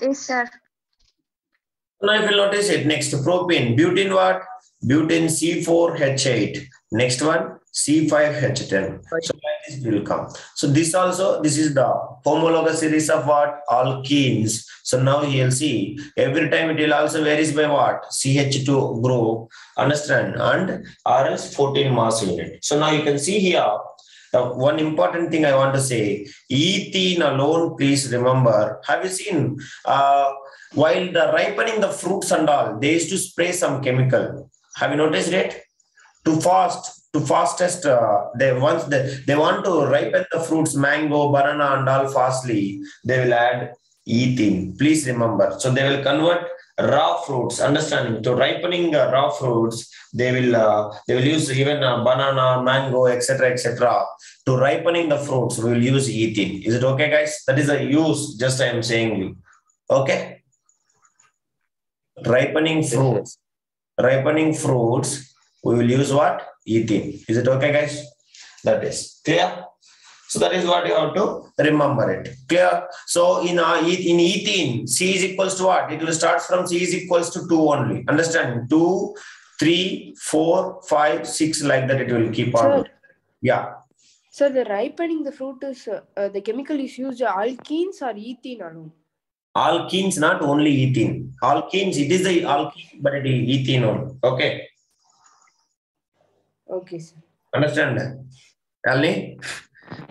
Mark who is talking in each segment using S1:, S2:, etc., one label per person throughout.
S1: Yes, sir.
S2: Now if you notice it, next propane, butane what? Butane C4H8. Next one, C5H10. So like this will come. So this also, this is the homologous series of what? Alkenes. So now you'll see, every time it will also varies by what? CH2 group, understand? And RS 14 mass unit. So now you can see here, uh, one important thing I want to say, ethene alone, please remember. Have you seen, uh, while the ripening the fruits and all, they used to spray some chemical. Have you noticed it? To fast, to fastest, uh, they once they, they want to ripen the fruits, mango, banana, and all fastly, they will add ethene. Please remember. So they will convert raw fruits. Understanding to ripening uh, raw fruits, they will uh, they will use even uh, banana, mango, etc., etc. To ripening the fruits, we will use ethene. Is it okay, guys? That is a use. Just I am saying you. Okay. Ripening fruits. Ripening fruits. We will use what? Ethene. Is it okay, guys? That is clear. So that is what you have to remember it. Clear? So in uh, in ethene, C is equals to what? It will start from C is equals to 2 only. Understand? 2, 3, 4, 5, 6, like that it will keep on.
S3: Sir.
S2: Yeah.
S3: So the ripening the fruit is uh, uh, the chemical is used alkenes or ethene alone.
S2: Alkenes, not only ethene. Alkenes, it is the alkene, but it is ethene only. Okay.
S3: Okay, sir.
S2: Understand? Alni?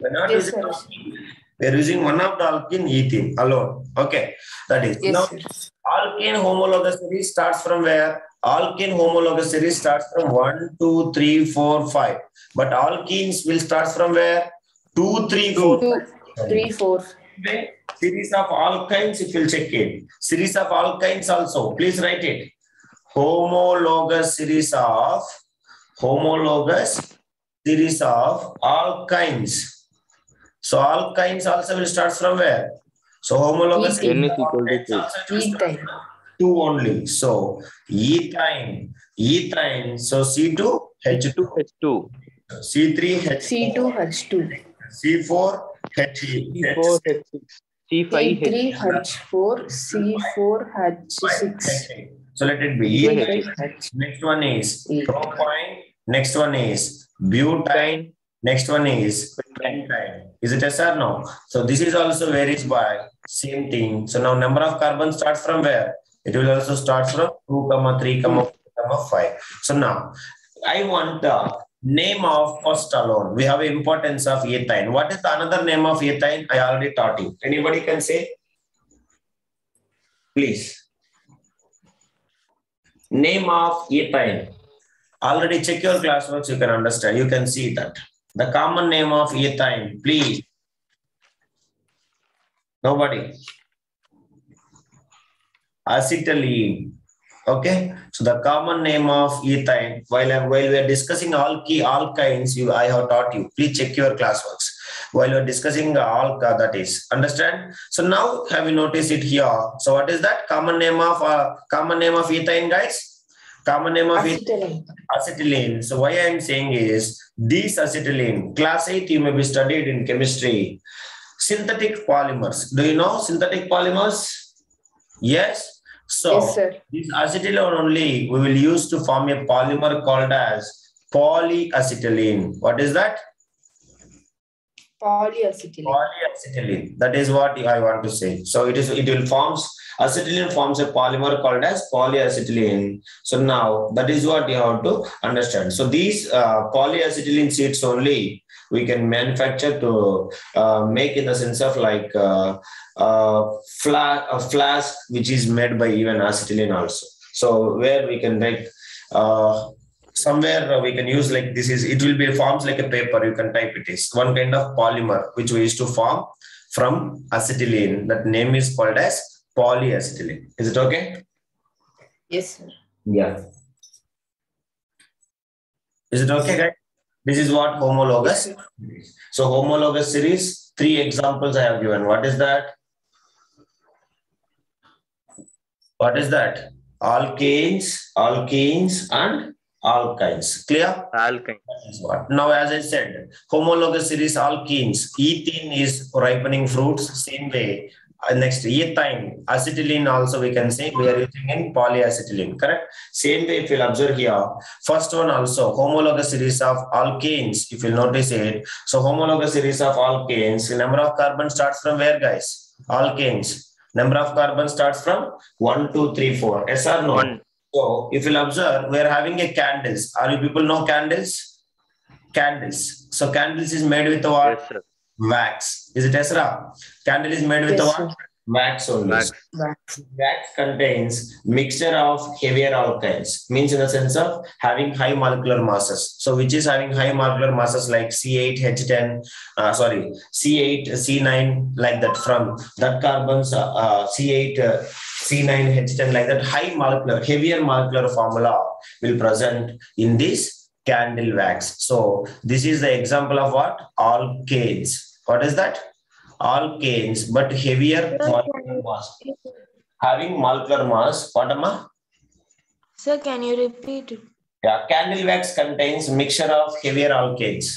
S2: We're not
S3: Yes,
S2: using alkene. We're using one of the alkene, ethene alone. Okay. That is.
S3: Yes,
S2: now,
S3: sir.
S2: alkane homologous series starts from where? Alkane homologous series starts from 1, 2, 3, 4, 5. But alkenes will start from where? 2, 3, 4.
S3: Two, three, four.
S2: Okay. Series of alkynes, if you'll check it. Series of alkynes also. Please write it. Homologous series of homologous series of alkynes. So alkynes also will start from where? So homologous
S3: Ethene.
S4: N is equal to two.
S2: also it will start
S3: Ethane.
S2: from two only. So ethyne, ethyne. So C2 H2,
S4: H2,
S2: C3 H4,
S3: C2H2.
S2: C4 H8.
S4: C4, H6, C5,
S3: C3H4, C4H6.
S2: So let it be.
S4: H6.
S2: Next one is propyne. Next one is butane. Next one is pentane. Is it yes or no? So this is also varies by same thing. So now number of carbon starts from where? It will also start from 2, comma 3, comma 4, comma 5. So now I want the name of first alone. We have importance of ethyne. What is the another name of ethyne? I already taught you. Anybody can say? Please. Name of ethyne. Already check your classworks, you can understand. You can see that. The common name of ethyne, please. Nobody. Acetylene. Okay. So the common name of ethyne, while I'm, while we are discussing all key alkynes, you I have taught you. Please check your classworks. While we're discussing all that is understand. So now have you noticed it here? So what is that common name of uh, common name of ethyne, guys? Common name of
S3: Acetylene.
S2: acetylene. So why I am saying is these acetylene, class 8 you may be studied in chemistry. Synthetic polymers. Do you know synthetic polymers? Yes. So
S3: Yes, sir.
S2: this acetylene only we will use to form a polymer called as polyacetylene. What is that?
S3: Polyacetylene.
S2: Polyacetylene. That is what I want to say. So it is it will forms acetylene forms a polymer called as polyacetylene. So now that is what you have to understand. So these uh, polyacetylene sheets only we can manufacture to uh, make in the sense of like uh, uh, fla- a flask which is made by even acetylene also. So where we can make uh, somewhere we can use like this is it will be forms like a paper you can type it is one kind of polymer which we used to form from acetylene that name is called as polyacetylene is it okay?
S3: Yes, sir.
S2: yeah. Is it okay guys? This is what homologous. So homologous series three examples i have given. What is that? What is that? Alkanes alkenes and alkynes. Clear?
S4: Alkyne.
S2: is what. Now, as I said, homologous series alkenes, ethene is ripening fruits. Same way, Uh, next, ethyne, acetylene also we can say we are using in polyacetylene, correct? Same way if you'll observe here, first one also homologous series of alkanes, if you'll notice it. So homologous series of alkanes, number of carbon starts from where guys? Alkanes. Number of carbon starts from 1, 2, 3, 4. Yes or no?
S4: One.
S2: So if you'll observe, we are having a candles. Are you people know candles? Candles. So candles is made with what?
S4: Yes.
S2: Wax. Is it Esra? Candle is made with
S3: Yes,
S2: what? Wax only.
S4: Wax.
S3: Wax.
S2: Wax contains mixture of heavier alkynes, means in the sense of having high molecular masses. So which is having high molecular masses like C8H10, uh, sorry, C8, C9, like that from that carbons, uh, uh, C8, uh, C9H10, like that high molecular, heavier molecular formula will present in this candle wax. So this is the example of what? Alkanes. What is that? Alkanes, but heavier molecular mass having molecular mass. What am I?
S1: Sir, can you repeat? it?
S2: Yeah, candle wax contains mixture of heavier alkanes.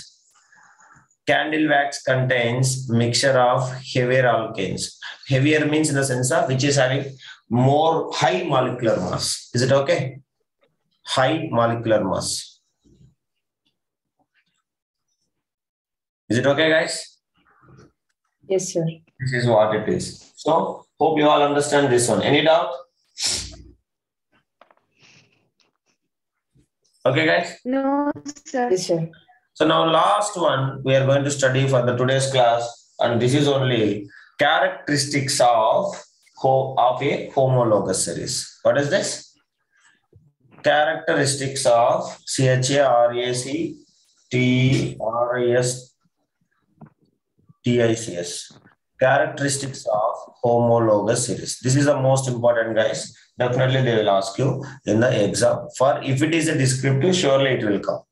S2: Candle wax contains mixture of heavier alkanes. Heavier means in the sense of which is having more high molecular mass. Is it okay? High molecular mass. Is it okay, guys?
S3: Yes, sir.
S2: This is what it is. So, hope you all understand this one. Any doubt? Okay, guys.
S1: No, sir.
S3: Yes, sir.
S2: So now last one we are going to study for the today's class, and this is only characteristics of of a homologous series. What is this? Characteristics of C H A R A C T R A S T I C S. Characteristics of homologous series. This is the most important, guys. Definitely they will ask you in the exam. For if it is a descriptive, surely it will come.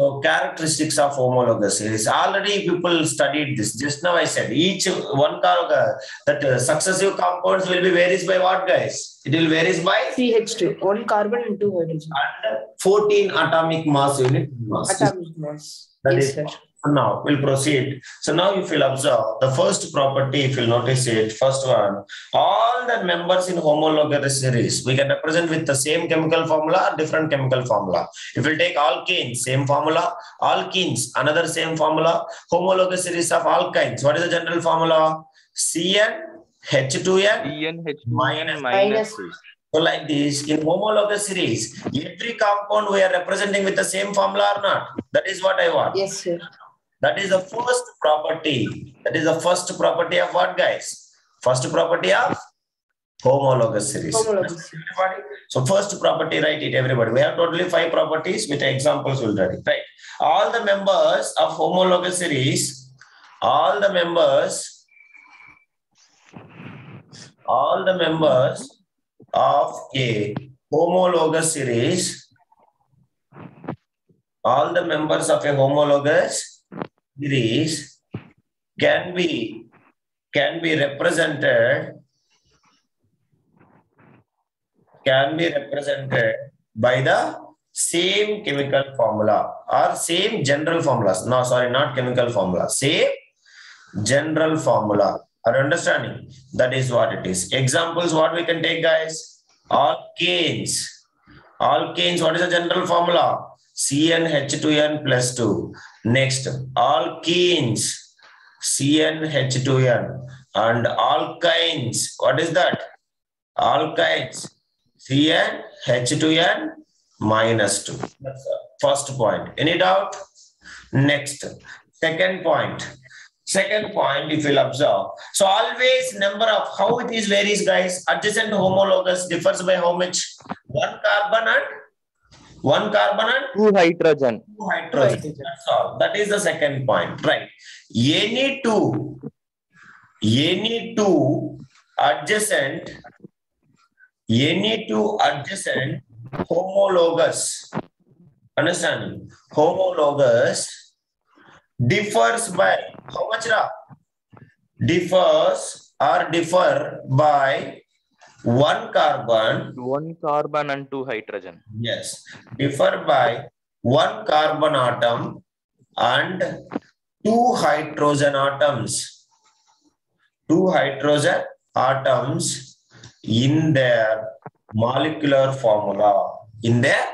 S2: So characteristics of homologous series. Already people studied this. Just now I said each one car that uh, successive compounds will be varies by what guys? It will varies by
S3: CH2, one carbon and two hydrogen.
S2: and 14 atomic mass unit mass.
S3: Atomic mass.
S2: That
S3: yes,
S2: is-. Now we'll proceed. So now if you'll observe the first property, if you'll notice it, first one, all the members in homologous series, we can represent with the same chemical formula or different chemical formula. If you take alkanes, same formula, alkenes, another same formula, homologous series of alkynes. What is the general formula? Cn, H2n,
S4: CnH2
S2: Minus-
S4: minus
S3: minus-
S4: 2.
S2: so like this, in homologous series, every compound we are representing with the same formula or not? That is what I want.
S3: Yes, sir.
S2: That is the first property. That is the first property of what, guys? First property of homologous series.
S3: Homologous
S2: So first property, write it, everybody. We have totally five properties with examples already, right? All the members of homologous series, all the members, all the members of a homologous series, all the members of a homologous series can be can be represented can be represented by the same chemical formula or same general formulas? No sorry not chemical formula same general formula. You understanding? That is what it is. Examples what we can take guys? Alkanes. Alkanes what is the general formula cnh2n plus 2 next alkenes cnh2n and alkynes. What is that? Alkynes cn h2n minus 2 that's the first point. Any doubt? Next second point. point. Second point if you'll observe. So always number of how it is varies guys. Adjacent homologous differs by how much? One carbon and one carbon and
S4: 2 hydrogen.
S2: two hydrogen. That's all. That is the second point, right? Any two, any two adjacent, any two adjacent homologous, understand? Homologous differs by how much? Ra? Differs or differ by one carbon
S4: 1 carbon and 2 hydrogen.
S2: Yes, differ by one carbon atom and two hydrogen atoms. two hydrogen atoms in their molecular formula. In their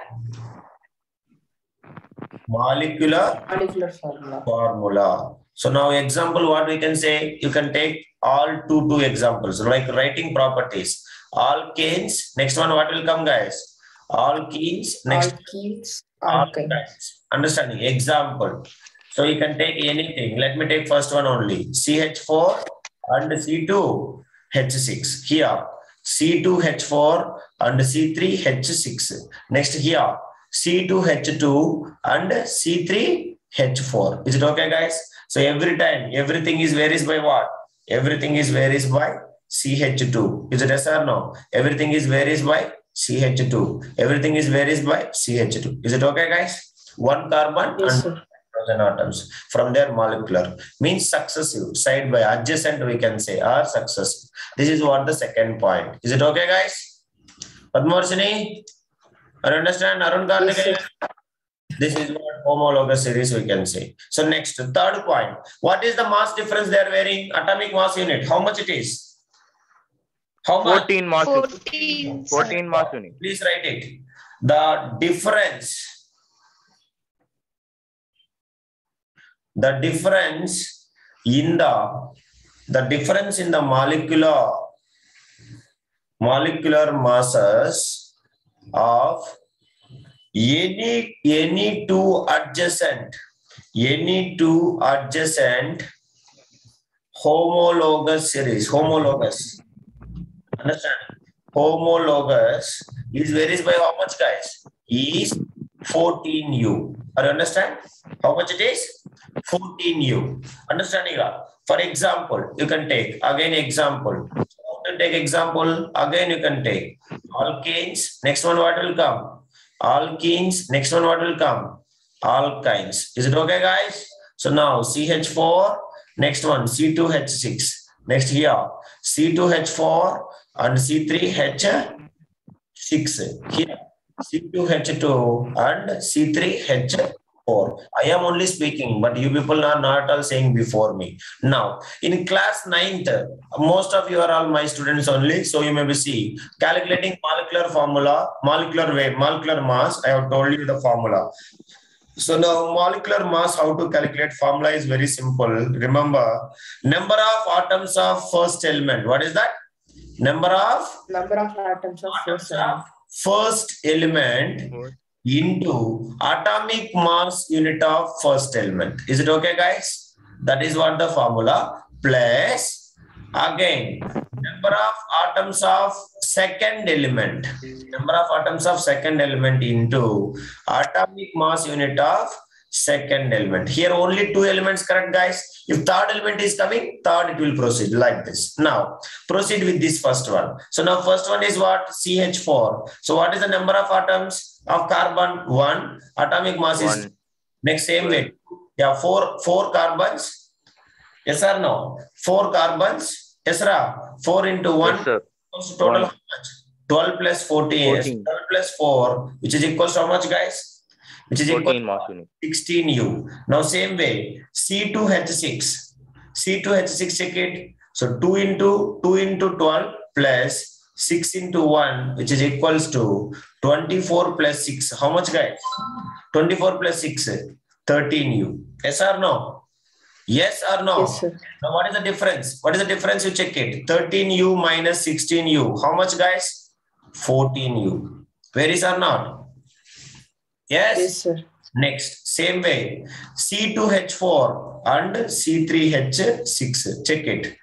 S2: molecular
S3: Molecular formula.
S2: formula. So now example what we can say, you can take all two two examples like writing properties. Alkanes, next one what will come guys? Alkenes, next
S3: Alkenes. Alkynes.
S2: Understanding? Example. So you can take anything. Let me take first one only. CH4 and C2H6. Here, C2H4 and C3H6. Next here, C2H2 and C3H4. Is it okay, guys? So every time, everything is varies by what? Everything is varies by CH2. Is it yes or no? Everything is varies by CH2. Everything is varies by CH2. Is it okay, guys? One carbon
S3: Yes,
S2: and hydrogen atoms from their molecular means successive side by adjacent we can say are successive this is what the second point is it okay guys padmarshini I understand arun
S3: Yes,
S2: Karthikeyan?
S3: sir.
S2: this is what homologous series we can say so next third point what is the mass difference they are varying atomic mass unit how much it is how much
S4: 14 mass.
S1: 14.
S4: 14 mass unit.
S2: please write it the difference the difference in the the difference in the molecular molecular masses of any any two adjacent any two adjacent homologous series homologous understand homologous is varies by how much guys? Is 14u are you understand? How much it is? 14u understanding for example you can take again example. To take example again you can take. Alkanes next one what will come? Alkenes next one what will come? Alkynes. Is it okay guys? So now ch4 next one c2h6 next here c2h4 and c3h6 here c2h2 and c3h4 i am only speaking but you people are not all saying before me. Now in class 9th most of you are all my students only so you may be see calculating molecular formula molecular weight molecular mass i have told you the formula so now molecular mass how to calculate formula is very simple remember number of atoms of first element what is that number of
S3: Number of atoms of first
S2: atoms of
S3: element.
S2: first element into atomic mass unit of first element. Is it okay, guys? That is what the formula. Plus, again, number of atoms of second element. Number of atoms of second element into atomic mass unit of second element. Here only two elements, correct, guys? If third element is coming, third it will proceed like this. Now, proceed with this first one. So now first one is what? CH4. So what is the number of atoms of carbon? One. Atomic mass is next same way. Yeah, four four carbons. Yes or no? Four carbons. Yes, Ra? Four into one.
S4: Yes, sir.
S2: equals total
S4: One.
S2: how much? 12 plus 14.
S4: 14.
S2: 12 plus 4, which is equals to how much, guys? Which is equal
S4: 14 mass unit.
S2: 16U. Now, same way, C2H6. C2H6 check it. So 2 into 2 into 12 plus 6 into 1, which is equals to 24 plus 6. How much, guys? 24 plus 6, 13U. Yes or no? Yes or no?
S3: Yes, sir.
S2: Now, what is the difference? What is the difference? You check it. 13U minus 16U. How much, guys? 14U. Where is or not? Yes.
S3: Yes, sir.
S2: Next, same way. C2H4 and C3H6. Check it.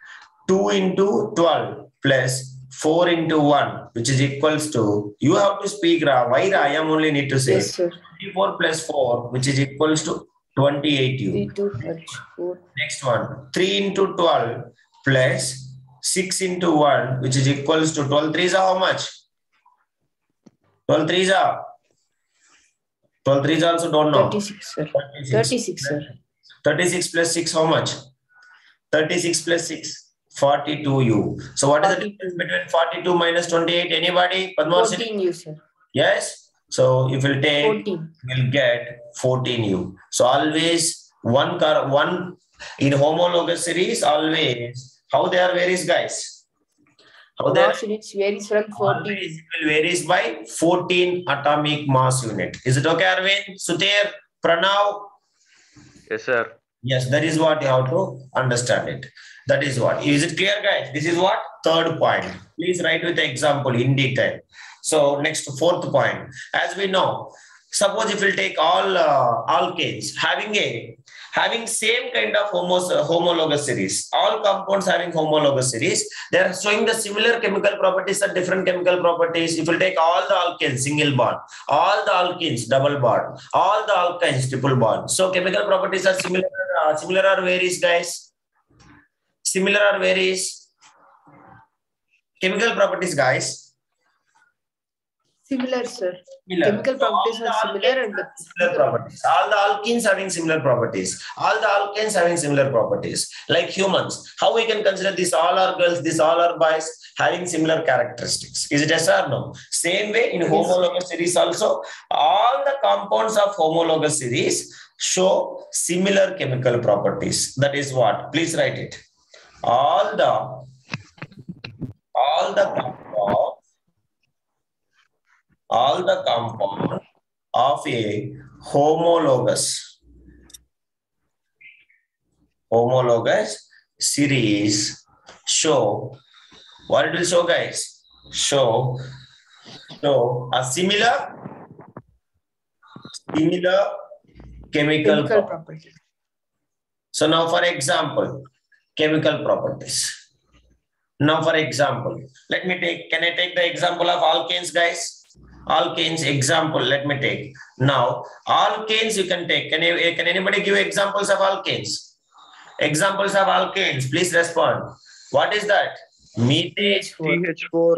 S2: 2 into 12 plus 4 into 1, which is equals to, you have to speak, Ra. Why Ra? I am only need to say.
S3: Yes, sir.
S2: 24 plus 4, which is equals to 28U.
S3: Three two H four.
S2: Next one, 3 into 12 plus 6 into 1, which is equals to 12 threes are how much? 12 threes are? 12 threes also don't know.
S3: Thirty six, sir.
S2: 36.
S3: Thirty six, sir.
S2: 36 plus 6, how much? 36 plus 6, 42u. So what is the difference between 42 minus 28? Anybody? Padmasini?
S3: Fourteen U, sir.
S2: Yes? So if we'll take
S3: Fourteen.
S2: will get 14u. So always one car one in homologous series always How they are varies, guys? How they are
S3: Mass units varies from 14.
S2: It will varies by 14 atomic mass unit. Is it okay, Arvind? Sutir, Pranav?
S4: Yes, sir.
S2: Yes, that is what you have to understand it. That is what. Is it clear, guys? This is what? Third point. Please write with the example in detail. So next fourth point. As we know, suppose if we take all uh, alkanes having a having same kind of homos, uh, homologous series, all compounds having homologous series, they are showing the similar chemical properties or different chemical properties. If you take all the alkanes, single bond, all the alkenes, double bond, all the alkynes, triple bond. So chemical properties are similar, uh, similar or varies, guys? Similar or varies? Chemical properties, guys.
S3: Similar, sir.
S2: Similar.
S3: Chemical properties are similar and
S2: similar properties. All the alkenes having similar properties. All the alkanes having similar properties. Like humans, how we can consider this all are girls, this all are boys having similar characteristics? Is it yes or no? Same way in homologous series also, all the compounds of homologous series show similar chemical properties. That is what? Please write it. All the all the compounds all the compound of a homologous homologous series show what it will show guys show show a similar similar chemical,
S3: chemical
S2: property. So now for example, chemical properties. Now for example, let me take, can I take the example of alkanes guys? Alkanes example, let me take. Now alkanes you can take. Can, you, eh, can anybody give examples of alkanes? Examples of alkanes, please respond. What is that? Methane,
S4: CH4,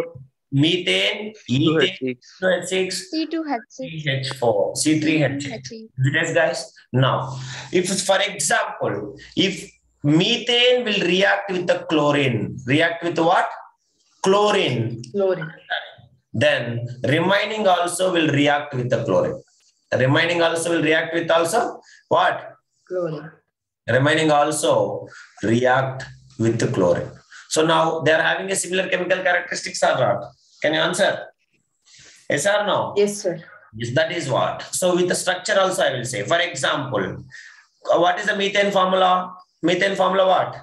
S2: methane, ethane,
S4: 2H6,
S2: C2H6,
S5: C2H6.
S2: CH4, C3H6. Yes, guys. Now, if for example, if methane will react with the chlorine, react with what? Chlorine.
S3: Chlorine.
S2: Then remaining also will react with the chlorine. Remaining also will react with also what?
S3: Chlorine.
S2: Remaining also react with the chlorine. So now they are having a similar chemical characteristics or not? Can you answer? Yes or no?
S3: Yes, sir.
S2: Yes, that is what. So with the structure also I will say. For example, what is the methane formula? Methane formula what?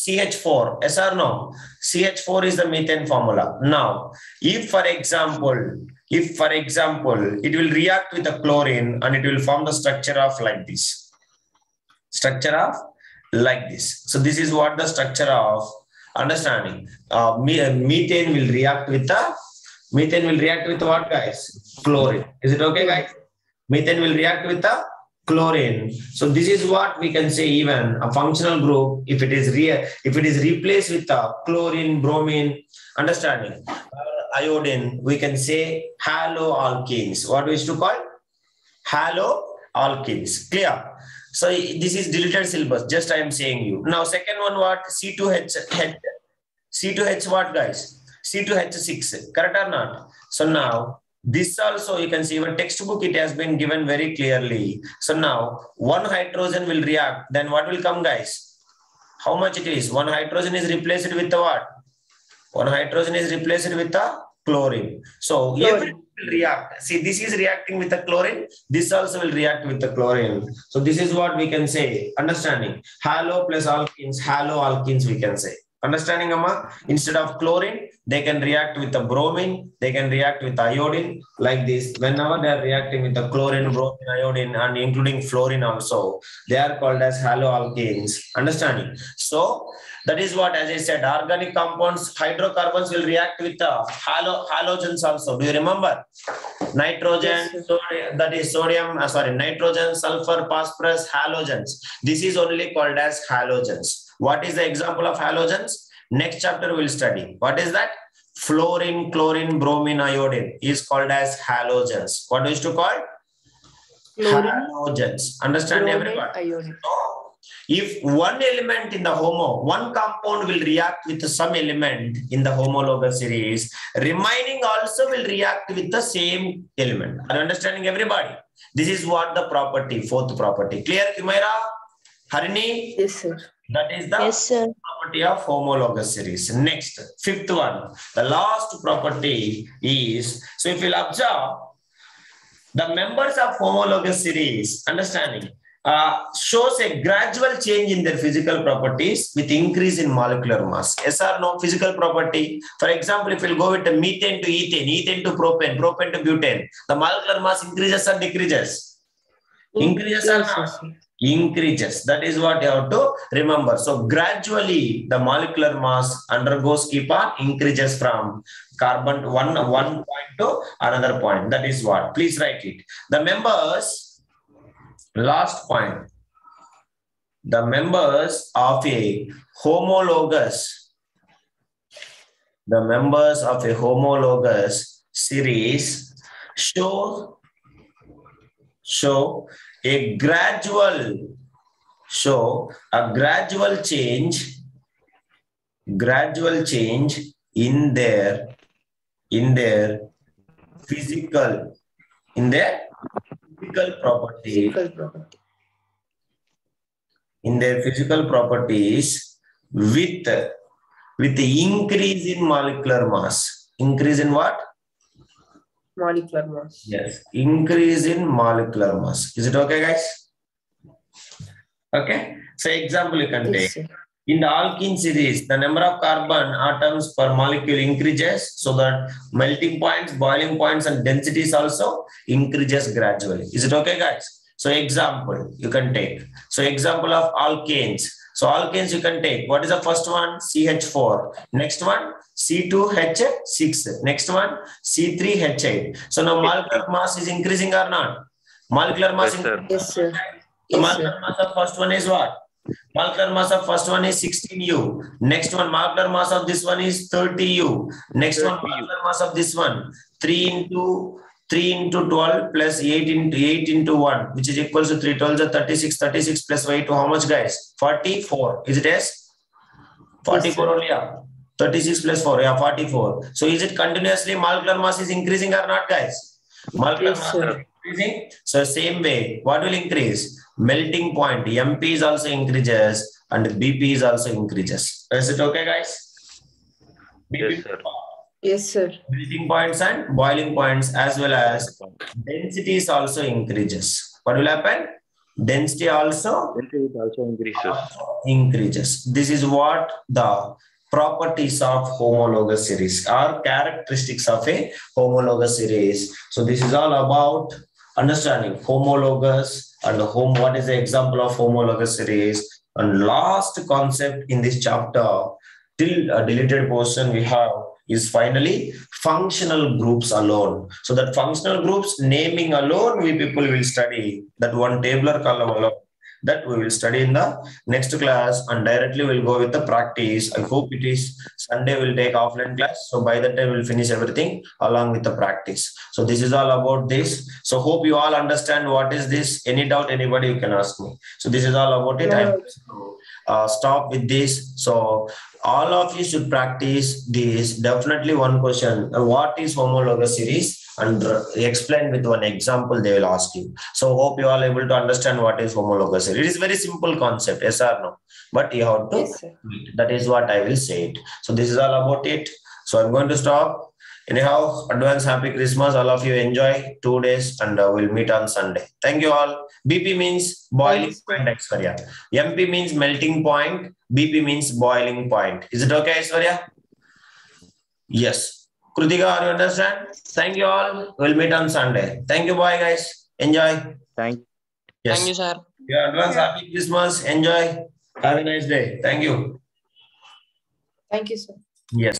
S2: CH4. Yes or no? CH4 is the methane formula. Now, if for example, if for example, it will react with the chlorine and it will form the structure of like this. Structure of like this. So this is what the structure of understanding. Uh, me- methane will react with the methane will react with what guys? Chlorine. Is it okay guys? Methane will react with the chlorine. So this is what we can say even a functional group if it is re if it is replaced with the chlorine, bromine, understanding uh, iodine, we can say haloalkenes. What we used to call haloalkenes. Clear? So this is deleted syllabus. Just I am saying you. Now second one what? C2H H C2H what guys? C2H6. Correct or not? So now this also you can see even textbook it has been given very clearly. So now one hydrogen will react. Then what will come guys? How much it is? One hydrogen is replaced with the what? One hydrogen is replaced with the chlorine. So
S3: Chlorine.
S2: will react. See, this is reacting with the chlorine. This also will react with the chlorine. So this is what we can say. Understanding. Halo plus alkenes, halo alkenes we can say. Understanding, Amma? Instead of chlorine, they can react with the bromine. They can react with iodine like this. Whenever they are reacting with the chlorine, bromine, iodine, and including fluorine also, they are called as haloalkanes. Understanding? So that is what, as I said, organic compounds, hydrocarbons will react with the halo, halogens also. Do you remember? Nitrogen,
S3: Yes,
S2: sodium, that is sodium, uh, sorry, nitrogen, sulfur, phosphorus, halogens. This is only called as halogens. What is the example of halogens? Next chapter we'll study. What is that? Fluorine, chlorine, bromine, iodine is called as halogens. What is to call?
S3: Chlorine,
S2: Halogens. Understand
S3: bromine,
S2: everyone?
S3: iodine.
S2: So, if one element in the homo, one compound will react with some element in the homologous series, remaining also will react with the same element. Are you understanding everybody? This is what the property, fourth property. Clear, Umaira? Harini?
S3: Yes, sir.
S2: That is the
S1: Yes,
S2: property of homologous series. Next, fifth one. The last property is, so if you'll observe, the members of homologous series, understanding, uh, shows a gradual change in their physical properties with increase in molecular mass. Yes or no? Physical property. For example, if we'll go with the methane to ethane, ethane to propane, propane to butane, the molecular mass increases or decreases? Increases or not? Increases. That is what you have to remember. So gradually the molecular mass undergoes keep on increases from carbon one, one point to another point. That is what. Please write it. The members, last point. The members of a homologous, the members of a homologous series show show a gradual so a gradual change gradual change in their in their physical in their physical property
S3: Physical property.
S2: in their physical properties with with the increase in molecular mass. Increase in what
S3: Molecular mass.
S2: Yes, increase in molecular mass. Is it okay, guys? Okay. So example you can take. In the alkene series, the number of carbon atoms per molecule increases so that melting points, boiling points, and densities also increases gradually. Is it okay, guys? So example you can take. So example of alkanes. So alkanes you can take. What is the first one? CH4. Next one C2H6. Next one C3H8. So now molecular mass is increasing or not? Molecular mass
S4: Yes, sir.
S3: Yes, sir.
S2: The
S3: Yes,
S2: molecular
S3: sir.
S2: mass of first one is what? Molecular mass of first one is 16U. Next one, molecular mass of this one is 30U. Next one, molecular mass of this one, 3 into 3 into 12 plus 8 into 8 into 1, which is equals to 3 12 is 36. 36 plus 8 to how much, guys? 44. Is it yes? 44 only, yeah. 36 plus 4, yeah, 44. So is it continuously molecular mass is increasing or not, guys? Molecular
S3: Yes,
S2: mass
S3: sir.
S2: increasing. So same way, what will increase? Melting point, MP is also increases and BP is also increases. Is it okay, guys?
S4: Yes, sir.
S3: Yes, sir.
S2: Melting points and boiling points as well as densities also increases. What will happen? Density also
S4: Density also increases.
S2: increases. This is what the properties of homologous series are characteristics of a homologous series. So this is all about understanding homologous and the home. What is the example of homologous series? And last concept in this chapter, till a deleted portion we have is finally functional groups alone. So that functional groups naming alone, we people will study that one tabular column alone. That we will study in the next class and directly we'll go with the practice. I hope it is Sunday we'll take offline class. So by that time we'll finish everything along with the practice. So this is all about this. So hope you all understand what is this. Any doubt, anybody you can ask me. So this is all about it. To, uh, stop with this. So all of you should practice this. Definitely one question. uh, What is homologous series? And explain with one example they will ask you. So hope you all able to understand what is homologous series. It is very simple concept, yes or no? But you have to
S3: Yes,
S2: that is what I will say it. So this is all about it. So I'm going to stop. Anyhow, advance happy Christmas. All of you enjoy two days and uh, we'll meet on Sunday. Thank you all. BP means boiling point, Aishwarya. MP means melting point. BP means boiling point. Is it okay, Aishwarya? Yes. Krutika, you understand? Thank you all. We'll meet on Sunday. Thank you. Bye, guys. Enjoy.
S4: Thank
S2: Yes.
S1: Thank you, sir.
S2: Yeah, advance happy Christmas. Enjoy. Have a nice day. Thank you.
S3: Thank you, sir.
S2: Yes.